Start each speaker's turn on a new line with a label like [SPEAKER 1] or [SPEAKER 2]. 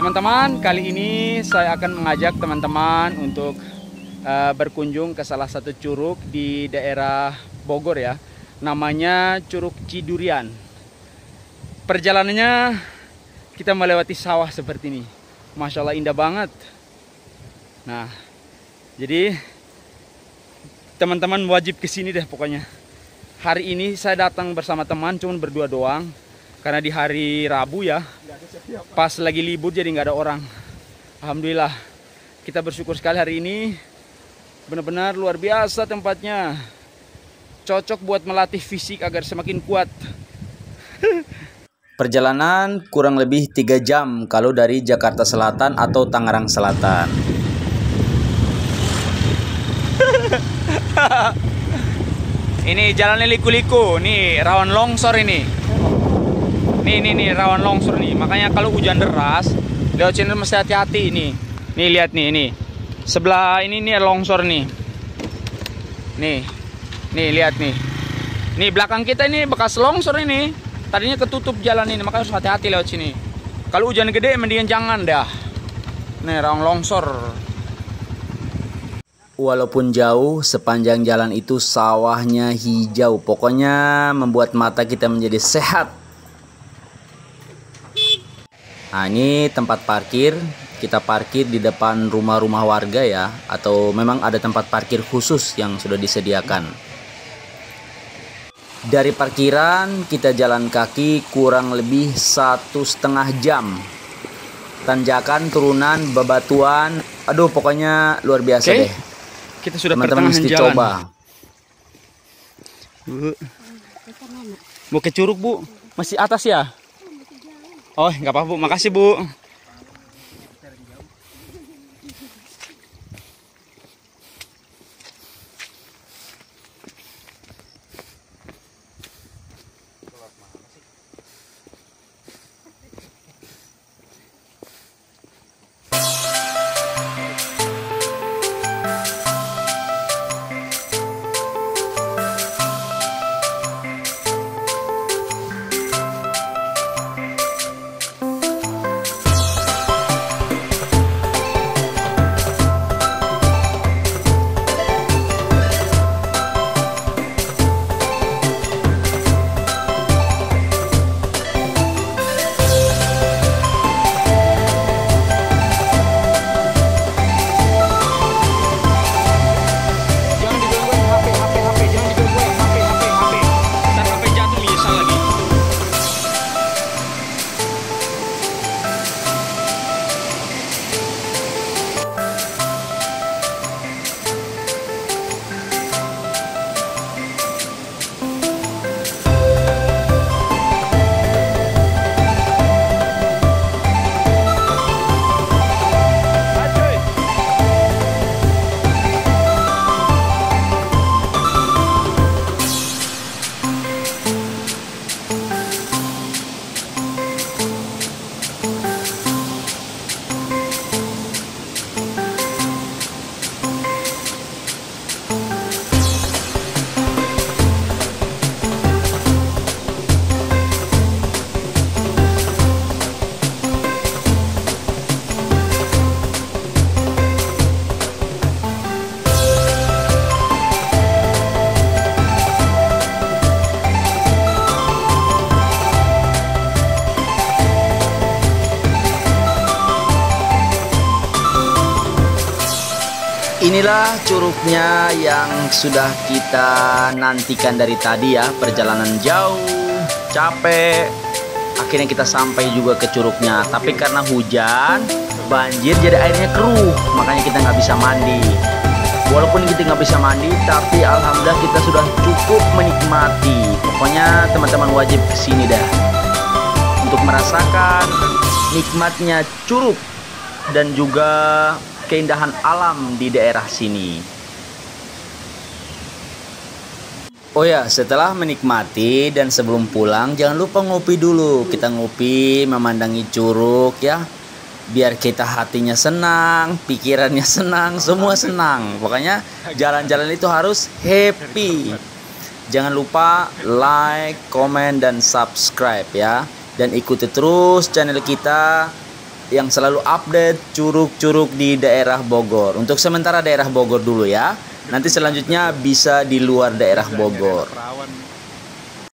[SPEAKER 1] teman-teman, kali ini saya akan mengajak teman-teman untuk uh, berkunjung ke salah satu curug di daerah Bogor ya. Namanya Curug Cidurian. Perjalanannya kita melewati sawah seperti ini. Masya Allah indah banget. Nah, jadi teman-teman wajib ke sini deh pokoknya. Hari ini saya datang bersama teman, cuman berdua doang karena di hari Rabu ya pas lagi libur jadi nggak ada orang. Alhamdulillah kita bersyukur sekali hari ini. Benar-benar luar biasa tempatnya. Cocok buat melatih fisik agar semakin kuat.
[SPEAKER 2] Perjalanan kurang lebih 3 jam kalau dari Jakarta Selatan atau Tangerang Selatan.
[SPEAKER 1] ini jalannya liku-liku, nih rawan longsor ini. Nih, nih, nih, rawan longsor nih. Makanya kalau hujan deras, lewat sini mesti hati-hati ini. Nih, lihat nih, ini. Sebelah ini nih longsor nih. Nih. Nih, lihat nih. Nih, belakang kita ini bekas longsor ini. Tadinya ketutup jalan ini, makanya harus hati-hati lewat sini. Kalau hujan gede, mendingan jangan dah. Nih, rawan longsor.
[SPEAKER 2] Walaupun jauh, sepanjang jalan itu sawahnya hijau. Pokoknya membuat mata kita menjadi sehat. Nah ini tempat parkir. Kita parkir di depan rumah-rumah warga ya atau memang ada tempat parkir khusus yang sudah disediakan. Dari parkiran kita jalan kaki kurang lebih satu setengah jam. Tanjakan turunan bebatuan. Aduh pokoknya luar biasa okay. deh.
[SPEAKER 1] kita sudah teman-teman mesti jalan. coba. Bu. Mau ke curug bu? Masih atas ya Oh, nggak apa-apa, Bu. Makasih, Bu.
[SPEAKER 2] Inilah curugnya yang sudah kita nantikan dari tadi ya Perjalanan jauh, capek. Akhirnya kita sampai juga ke curugnya. Tapi karena hujan, banjir jadi airnya keruh Makanya kita nggak bisa mandi. Walaupun kita nggak bisa mandi Tapi Alhamdulillah kita sudah cukup menikmati. Pokoknya teman-teman wajib ke sini dah Untuk merasakan nikmatnya curug Dan juga keindahan alam di daerah sini. Oh ya, setelah menikmati dan sebelum pulang jangan lupa ngopi dulu. Kita ngopi memandangi curug ya. Biar kita hatinya senang, pikirannya senang, semua senang. Pokoknya jalan-jalan itu harus happy. Jangan lupa like, komen dan subscribe ya. Dan ikuti terus channel kita yang selalu update curug-curug di daerah Bogor. Untuk sementara daerah Bogor dulu ya. Nanti selanjutnya bisa di luar daerah Bogor.